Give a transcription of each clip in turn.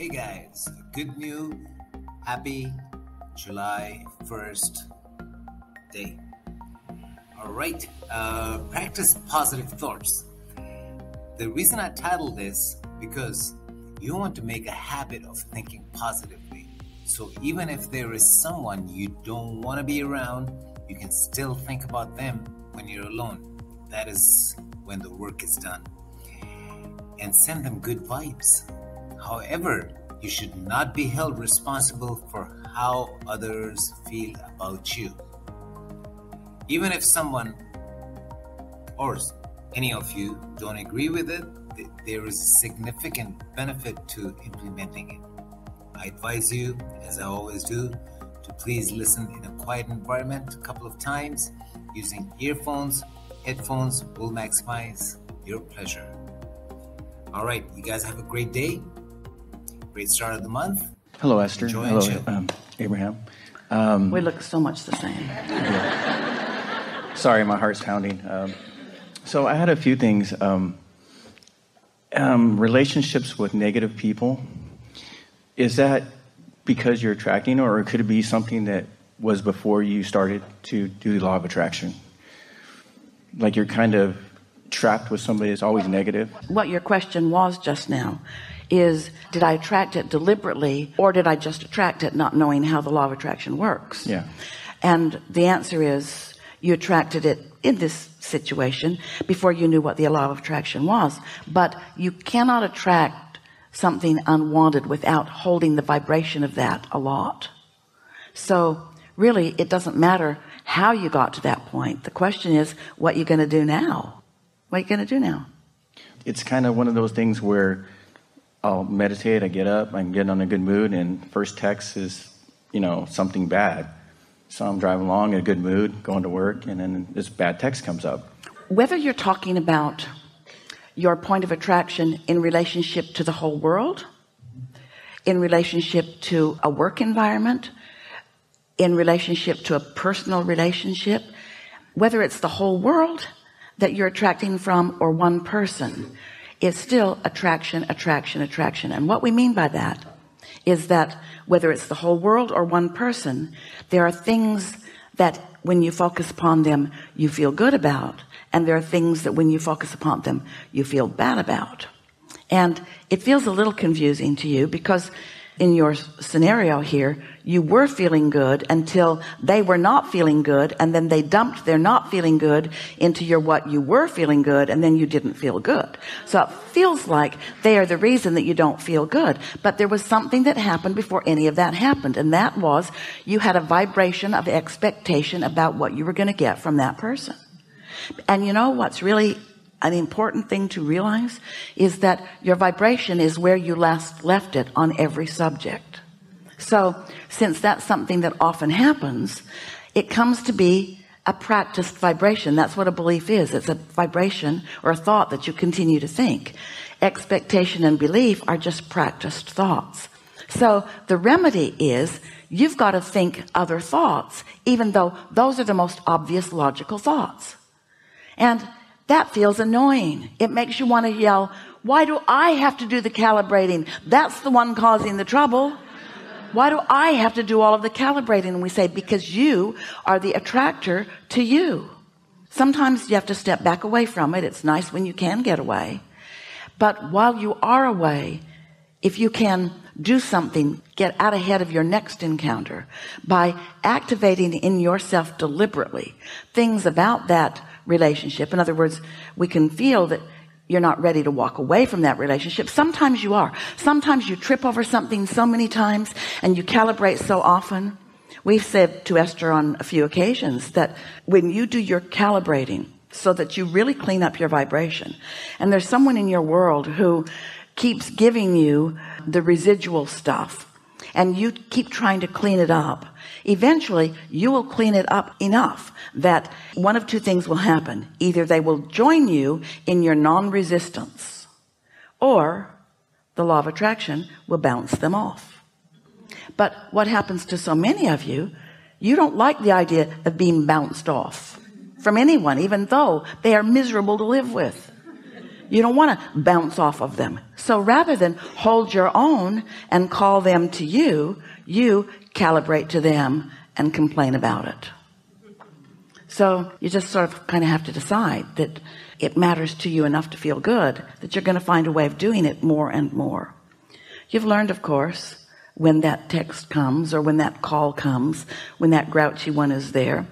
Hey guys, good new, happy July 1st day. All right, uh, practice positive thoughts. The reason I titled this because you want to make a habit of thinking positively. So even if there is someone you don't want to be around, you can still think about them when you're alone. That is when the work is done. And send them good vibes. However, you should not be held responsible for how others feel about you. Even if someone or any of you don't agree with it, there is a significant benefit to implementing it. I advise you, as I always do, to please listen in a quiet environment a couple of times using earphones, headphones will maximize your pleasure. All right, you guys have a great day. Great start of the month. Hello, Esther. Enjoy Hello, um, Abraham. Um, we look so much the same. Yeah. Sorry, my heart's pounding. Um, so I had a few things. Um, um, relationships with negative people. Is that because you're attracting, or could it be something that was before you started to do the law of attraction? Like you're kind of trapped with somebody that's always negative? What your question was just now is did I attract it deliberately or did I just attract it not knowing how the law of attraction works? Yeah. And the answer is you attracted it in this situation before you knew what the law of attraction was. But you cannot attract something unwanted without holding the vibration of that a lot. So really it doesn't matter how you got to that point. The question is what you're going to do now. What are you going to do now? It's kind of one of those things where I'll meditate, I get up, I'm getting on a good mood and first text is, you know, something bad. So I'm driving along in a good mood, going to work, and then this bad text comes up. Whether you're talking about your point of attraction in relationship to the whole world, in relationship to a work environment, in relationship to a personal relationship, whether it's the whole world that you're attracting from or one person, is still attraction, attraction, attraction. And what we mean by that is that whether it's the whole world or one person, there are things that when you focus upon them, you feel good about. And there are things that when you focus upon them, you feel bad about. And it feels a little confusing to you because in your scenario here, you were feeling good until they were not feeling good. And then they dumped their not feeling good into your what you were feeling good. And then you didn't feel good. So it feels like they are the reason that you don't feel good. But there was something that happened before any of that happened. And that was you had a vibration of expectation about what you were going to get from that person. And you know what's really an important thing to realize is that your vibration is where you last left it on every subject. So since that's something that often happens, it comes to be a practiced vibration. That's what a belief is. It's a vibration or a thought that you continue to think. Expectation and belief are just practiced thoughts. So the remedy is you've got to think other thoughts, even though those are the most obvious logical thoughts. And that feels annoying. It makes you want to yell, why do I have to do the calibrating? That's the one causing the trouble. Why do I have to do all of the calibrating? And we say, because you are the attractor to you. Sometimes you have to step back away from it. It's nice when you can get away. But while you are away, if you can do something, get out ahead of your next encounter by activating in yourself deliberately things about that relationship. In other words, we can feel that you're not ready to walk away from that relationship. Sometimes you are. Sometimes you trip over something so many times and you calibrate so often. We've said to Esther on a few occasions that when you do your calibrating so that you really clean up your vibration and there's someone in your world who keeps giving you the residual stuff and you keep trying to clean it up eventually you will clean it up enough that one of two things will happen. Either they will join you in your non-resistance or the law of attraction will bounce them off. But what happens to so many of you you don't like the idea of being bounced off from anyone even though they are miserable to live with. You don't want to bounce off of them. So rather than hold your own and call them to you you calibrate to them and complain about it. So you just sort of kind of have to decide that it matters to you enough to feel good that you're going to find a way of doing it more and more. You've learned of course when that text comes or when that call comes when that grouchy one is there.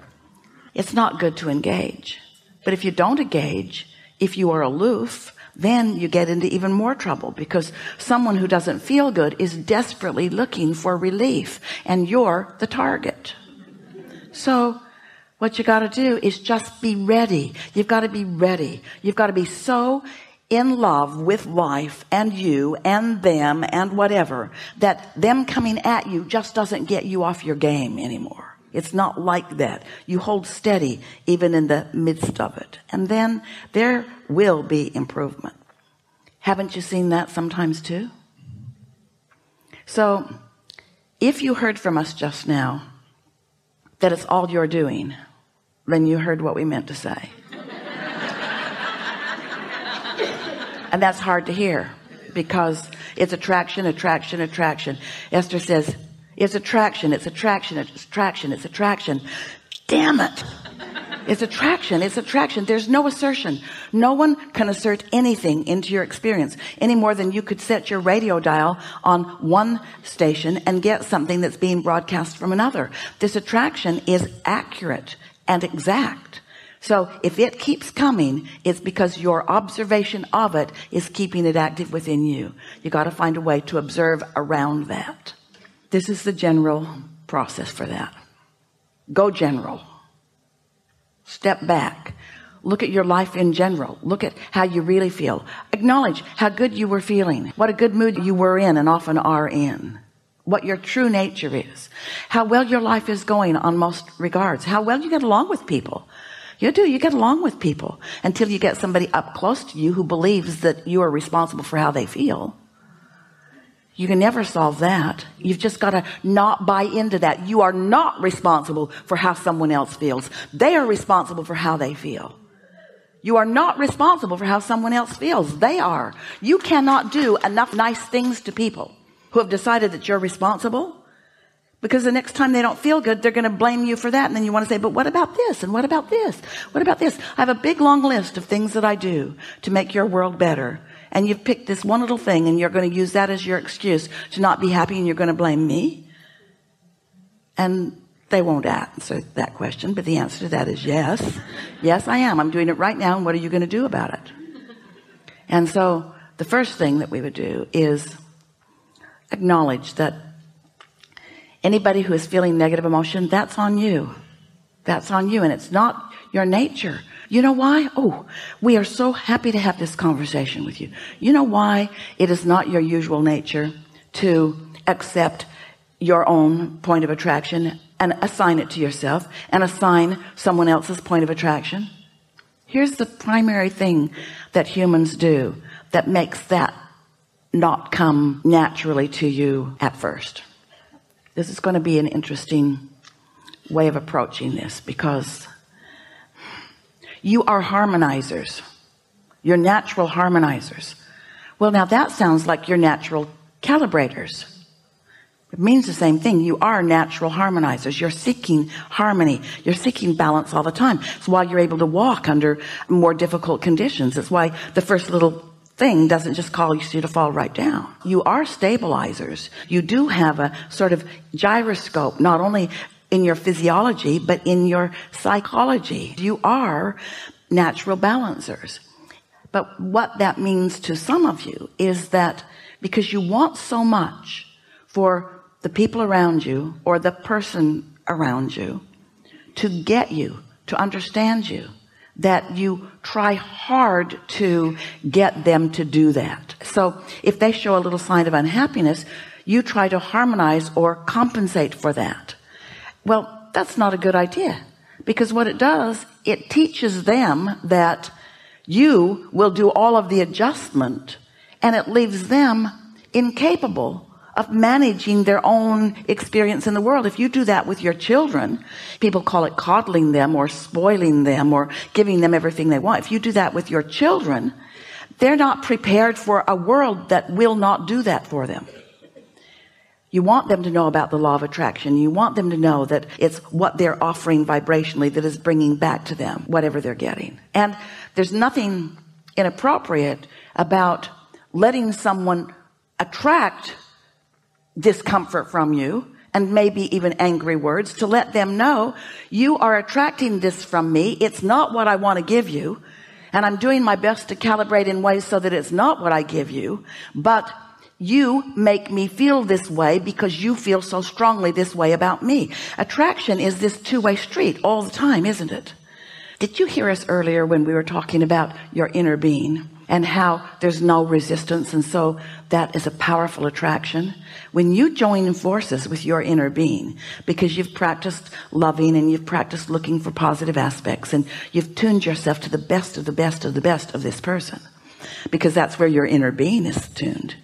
It's not good to engage. But if you don't engage if you are aloof then you get into even more trouble because someone who doesn't feel good is desperately looking for relief and you're the target. So what you got to do is just be ready. You've got to be ready. You've got to be so in love with life and you and them and whatever that them coming at you just doesn't get you off your game anymore it's not like that. You hold steady even in the midst of it. And then there will be improvement. Haven't you seen that sometimes too? So if you heard from us just now that it's all you're doing then you heard what we meant to say. And that's hard to hear because it's attraction attraction attraction. Esther says it's attraction it's attraction it's attraction it's attraction. Damn it. It's attraction it's attraction. There's no assertion. No one can assert anything into your experience any more than you could set your radio dial on one station and get something that's being broadcast from another. This attraction is accurate and exact. So if it keeps coming it's because your observation of it is keeping it active within you. You got to find a way to observe around that this is the general process for that. Go general. Step back. Look at your life in general. Look at how you really feel. Acknowledge how good you were feeling what a good mood you were in and often are in what your true nature is how well your life is going on most regards how well you get along with people. You do you get along with people until you get somebody up close to you who believes that you are responsible for how they feel you can never solve that. You've just got to not buy into that. You are not responsible for how someone else feels. They are responsible for how they feel. You are not responsible for how someone else feels. They are. You cannot do enough nice things to people who have decided that you're responsible because the next time they don't feel good they're going to blame you for that and then you want to say but what about this? And what about this? What about this? I have a big long list of things that I do to make your world better and you've picked this one little thing and you're going to use that as your excuse to not be happy and you're going to blame me? And they won't answer that question but the answer to that is yes. Yes I am. I'm doing it right now and what are you going to do about it? And so the first thing that we would do is acknowledge that anybody who is feeling negative emotion that's on you. That's on you and it's not your nature you know why? Oh we are so happy to have this conversation with you. You know why it is not your usual nature to accept your own point of attraction and assign it to yourself and assign someone else's point of attraction? Here's the primary thing that humans do that makes that not come naturally to you at first. This is going to be an interesting way of approaching this because you are harmonizers. You're natural harmonizers. Well now that sounds like your natural calibrators. It means the same thing. You are natural harmonizers. You're seeking harmony. You're seeking balance all the time. It's why you're able to walk under more difficult conditions. It's why the first little thing doesn't just cause you to fall right down. You are stabilizers. You do have a sort of gyroscope not only in your physiology but in your psychology. You are natural balancers. But what that means to some of you is that because you want so much for the people around you or the person around you to get you to understand you that you try hard to get them to do that. So if they show a little sign of unhappiness you try to harmonize or compensate for that well that's not a good idea because what it does it teaches them that you will do all of the adjustment and it leaves them incapable of managing their own experience in the world. If you do that with your children people call it coddling them or spoiling them or giving them everything they want. If you do that with your children they're not prepared for a world that will not do that for them you want them to know about the law of attraction. You want them to know that it's what they're offering vibrationally that is bringing back to them whatever they're getting. And there's nothing inappropriate about letting someone attract discomfort from you and maybe even angry words to let them know you are attracting this from me. It's not what I want to give you. And I'm doing my best to calibrate in ways so that it's not what I give you. But you make me feel this way because you feel so strongly this way about me. Attraction is this two-way street all the time isn't it? Did you hear us earlier when we were talking about your inner being and how there's no resistance and so that is a powerful attraction? When you join forces with your inner being because you've practiced loving and you've practiced looking for positive aspects and you've tuned yourself to the best of the best of the best of this person because that's where your inner being is tuned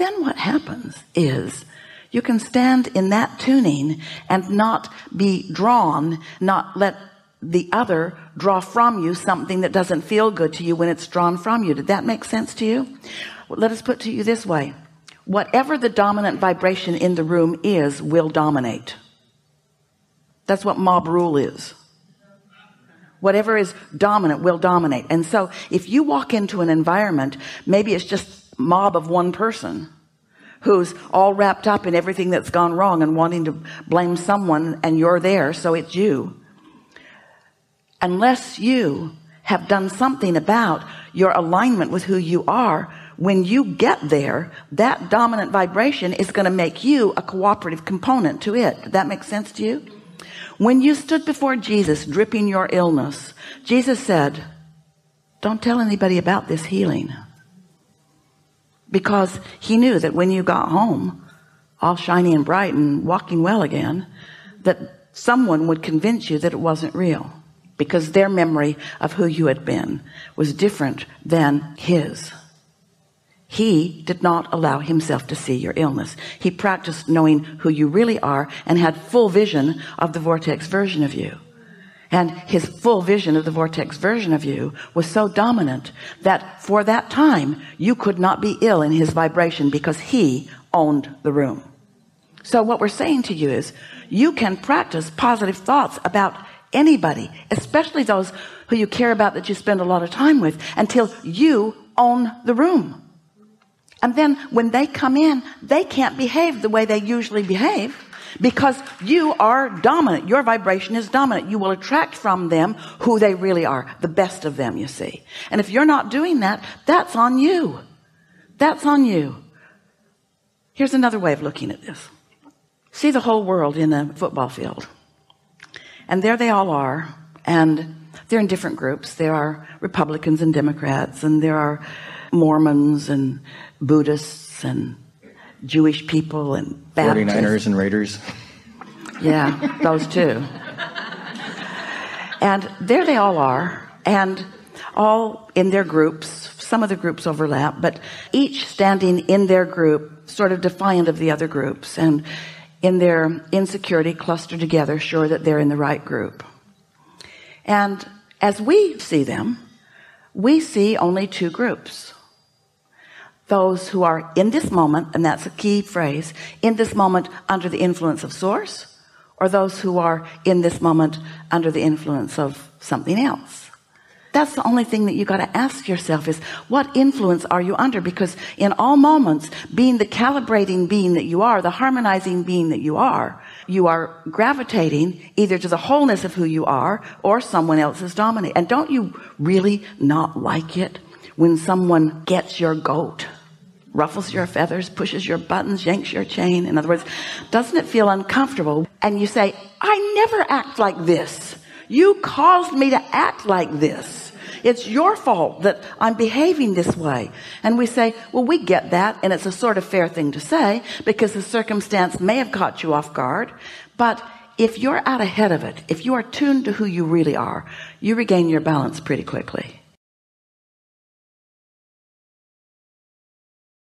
then what happens is you can stand in that tuning and not be drawn not let the other draw from you something that doesn't feel good to you when it's drawn from you. Did that make sense to you? Let us put to you this way. Whatever the dominant vibration in the room is will dominate. That's what mob rule is. Whatever is dominant will dominate. And so if you walk into an environment maybe it's just mob of one person who's all wrapped up in everything that's gone wrong and wanting to blame someone and you're there so it's you. Unless you have done something about your alignment with who you are when you get there that dominant vibration is going to make you a cooperative component to it. That makes sense to you? When you stood before Jesus dripping your illness Jesus said don't tell anybody about this healing because he knew that when you got home all shiny and bright and walking well again that someone would convince you that it wasn't real. Because their memory of who you had been was different than his. He did not allow himself to see your illness. He practiced knowing who you really are and had full vision of the vortex version of you and his full vision of the vortex version of you was so dominant that for that time you could not be ill in his vibration because he owned the room. So what we're saying to you is you can practice positive thoughts about anybody especially those who you care about that you spend a lot of time with until you own the room. And then when they come in they can't behave the way they usually behave because you are dominant. Your vibration is dominant. You will attract from them who they really are the best of them you see. And if you're not doing that that's on you. That's on you. Here's another way of looking at this. See the whole world in a football field. And there they all are and they're in different groups. There are Republicans and Democrats and there are Mormons and Buddhists and Jewish people and Baptists. 49ers and Raiders. Yeah those two and there they all are and all in their groups. Some of the groups overlap but each standing in their group sort of defiant of the other groups and in their insecurity cluster together sure that they're in the right group. And as we see them we see only two groups those who are in this moment and that's a key phrase in this moment under the influence of source or those who are in this moment under the influence of something else. That's the only thing that you got to ask yourself is what influence are you under? Because in all moments being the calibrating being that you are the harmonizing being that you are you are gravitating either to the wholeness of who you are or someone else is and don't you really not like it when someone gets your goat ruffles your feathers pushes your buttons yanks your chain. In other words doesn't it feel uncomfortable? And you say I never act like this. You caused me to act like this. It's your fault that I'm behaving this way. And we say well we get that and it's a sort of fair thing to say because the circumstance may have caught you off guard. But if you're out ahead of it if you are tuned to who you really are you regain your balance pretty quickly